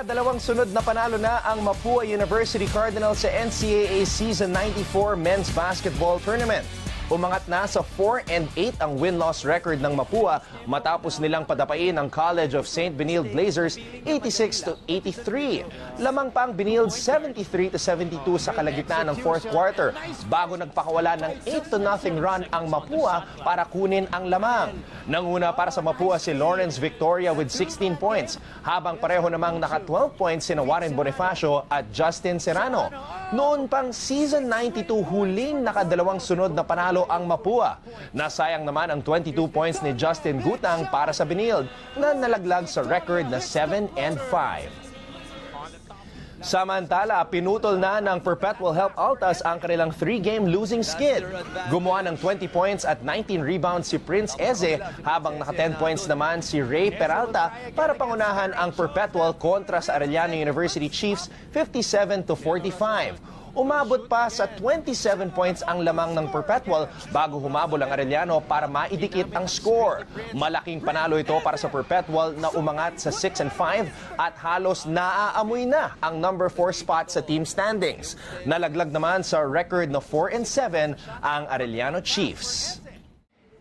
Nakadalawang sunod na panalo na ang Mapua University Cardinals sa NCAA Season 94 Men's Basketball Tournament. Umangat na sa 4 and 8 ang win-loss record ng Mapua matapos nilang padapain ang College of St. Benilde Blazers 86 to 83. Lamang pa ang Benilde 73 to 72 sa kalagitnaan ng fourth quarter bago nagpakawala ng 8 to nothing run ang Mapua para kunin ang lamang. Nanguna para sa Mapua si Lawrence Victoria with 16 points habang pareho namang naka 12 points si Warren Bonifacio at Justin Serrano. Noon pang season 92 huling nakadalawang sunod na panalo ang Mapua. Nasayang naman ang 22 points ni Justin Gutang para sa Benilde na nalaglag sa record na 7 and 5. Samantala, pinutol na ng Perpetual Help Altas ang kanilang three-game losing skid. Gumawa ng 20 points at 19 rebounds si Prince Eze habang naka 10 points naman si Ray Peralta para pangunahan ang Perpetual kontra sa Arellano University Chiefs 57 to 45. Umabot pa sa 27 points ang lamang ng Perpetual bago humabol ang Arellano para maidikit ang score. Malaking panalo ito para sa Perpetual na umangat sa 6 and 5 at halos naaamoy na ang number 4 spot sa team standings. Nalaglag naman sa record na 4 and 7 ang Arellano Chiefs.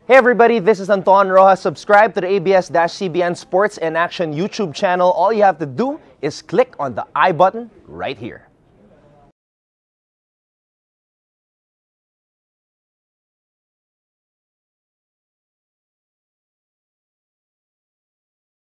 Hey everybody, this is Anton Rojas. Subscribe to the ABS-CBN Sports and Action YouTube channel. All you have to do is click on the I button right here.